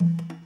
Bye.